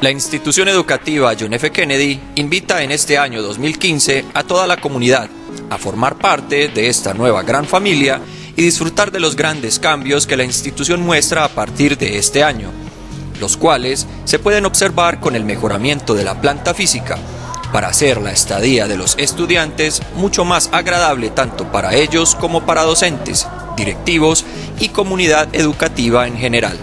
La institución educativa John F. Kennedy invita en este año 2015 a toda la comunidad a formar parte de esta nueva gran familia y disfrutar de los grandes cambios que la institución muestra a partir de este año, los cuales se pueden observar con el mejoramiento de la planta física, para hacer la estadía de los estudiantes mucho más agradable tanto para ellos como para docentes, directivos y comunidad educativa en general.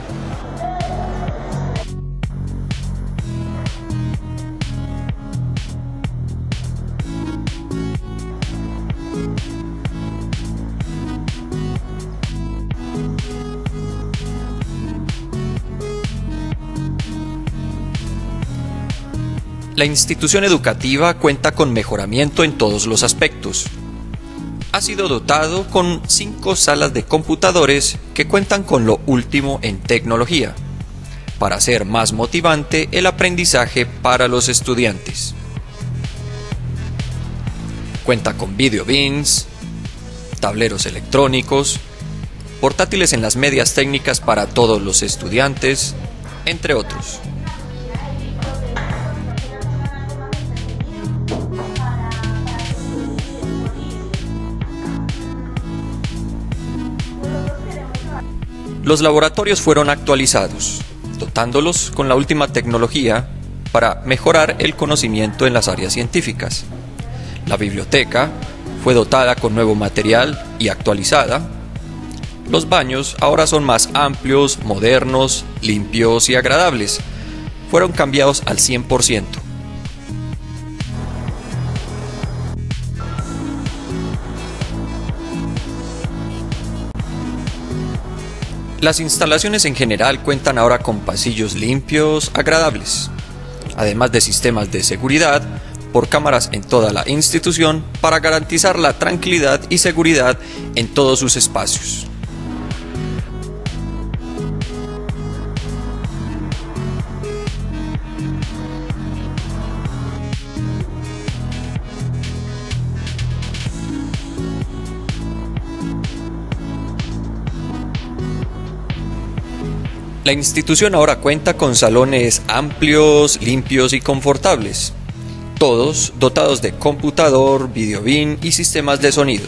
La institución educativa cuenta con mejoramiento en todos los aspectos. Ha sido dotado con cinco salas de computadores que cuentan con lo último en tecnología, para hacer más motivante el aprendizaje para los estudiantes. Cuenta con video bins, tableros electrónicos, portátiles en las medias técnicas para todos los estudiantes, entre otros. Los laboratorios fueron actualizados, dotándolos con la última tecnología para mejorar el conocimiento en las áreas científicas. La biblioteca fue dotada con nuevo material y actualizada. Los baños ahora son más amplios, modernos, limpios y agradables. Fueron cambiados al 100%. Las instalaciones en general cuentan ahora con pasillos limpios, agradables, además de sistemas de seguridad por cámaras en toda la institución para garantizar la tranquilidad y seguridad en todos sus espacios. La institución ahora cuenta con salones amplios, limpios y confortables, todos dotados de computador, videobin y sistemas de sonido.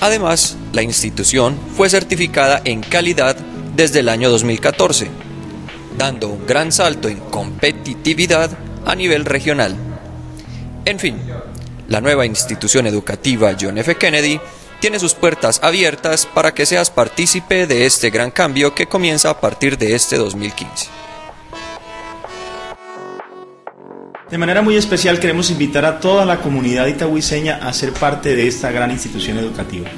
Además, la institución fue certificada en calidad desde el año 2014, dando un gran salto en competitividad a nivel regional. En fin, la nueva institución educativa John F. Kennedy tiene sus puertas abiertas para que seas partícipe de este gran cambio que comienza a partir de este 2015. De manera muy especial queremos invitar a toda la comunidad itahuiseña a ser parte de esta gran institución educativa.